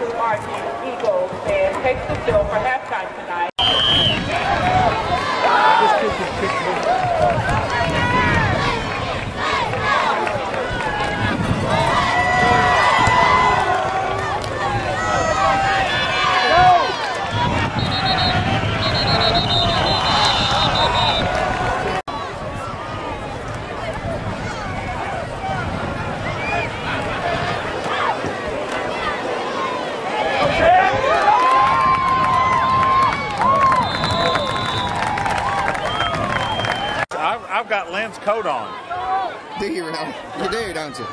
High School Eagles and takes the field for halftime tonight. Coat on. Do you really? You do, don't you?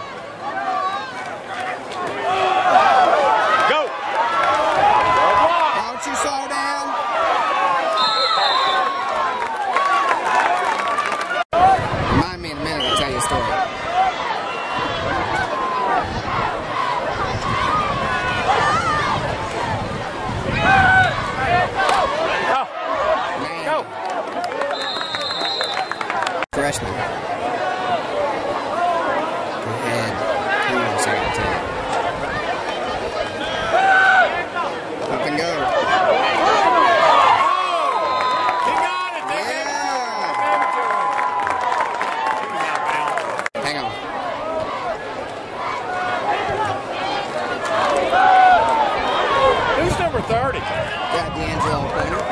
Pretty tough. Yeah, D'Angelo Porter.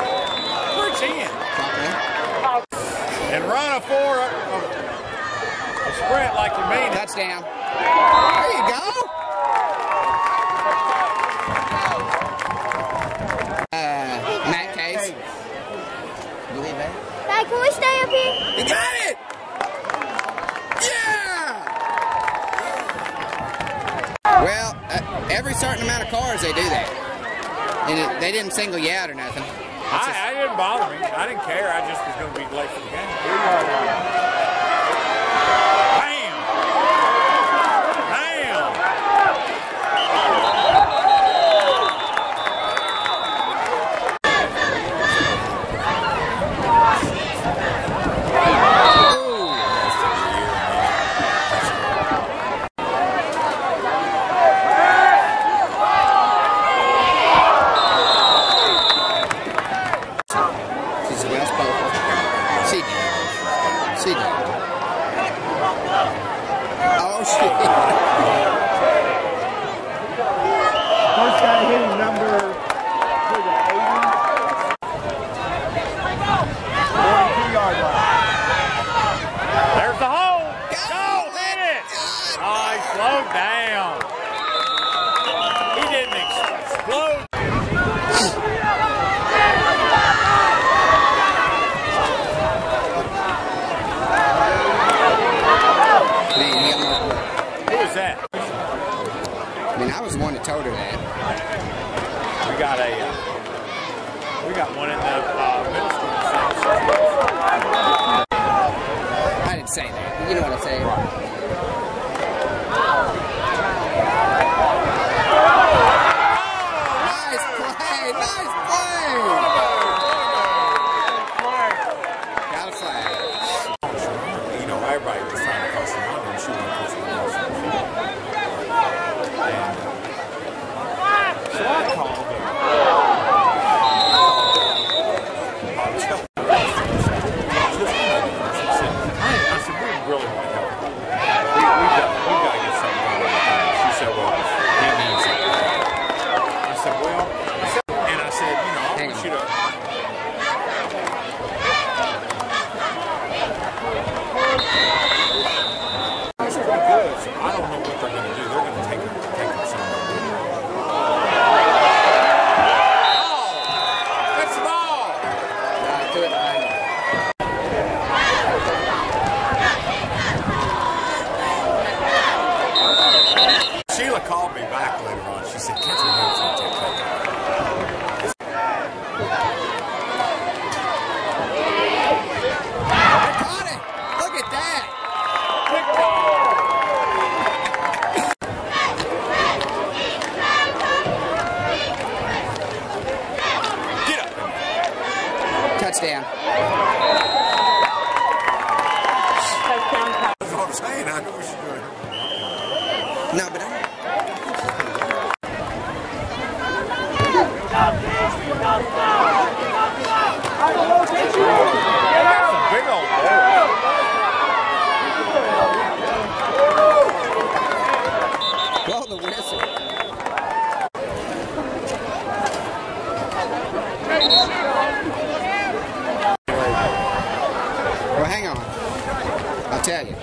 Where's he in? And run a four, a, a sprint like you mean. Touchdown. There you go. Uh, Matt Case. You leave it? Dad, can we stay up here? You got it! Yeah! Well, uh, every certain amount of cars, they do that. They didn't single you out or nothing. I, just, I didn't bother me. I didn't care. I just was going to be late for the game. I mean, I was the one that told her that. We got a, uh, we got one in the uh, middle school. I didn't say that. You know what I'm saying? Right. Sério.